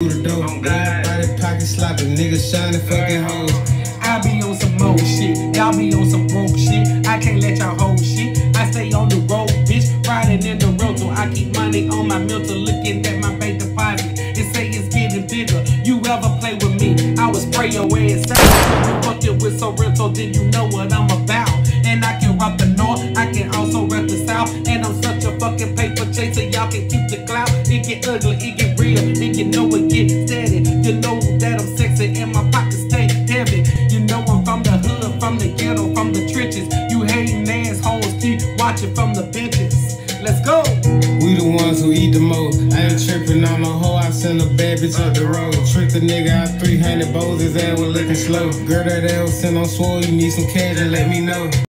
through the door. Oh, Everybody pocket slopping, niggas shining fucking hoes. I be on some more shit. Y'all be on some broke shit. I can't let y'all hold shit. I stay on the road, bitch. Riding in the road, so I keep money on my mental. Looking at my bank deposit. It say it's getting bigger. You ever play with me? I will spray your ass out. You fucking with Sorento, then you know what I'm about. And I can rock the north, I can also rep the south. And I'm such a fucking paper chaser, y'all can keep the clout. It get ugly, it get real, and you know it get hood, from the trenches. You hating assholes keep watching from the benches. Let's go. We the ones who eat the most. I ain't tripping on no hoe, I send a bad bitch up the road. Trick the nigga out 300 bows, his ass was looking slow. Girl, that ass sent on swole, you need some cash and let me know.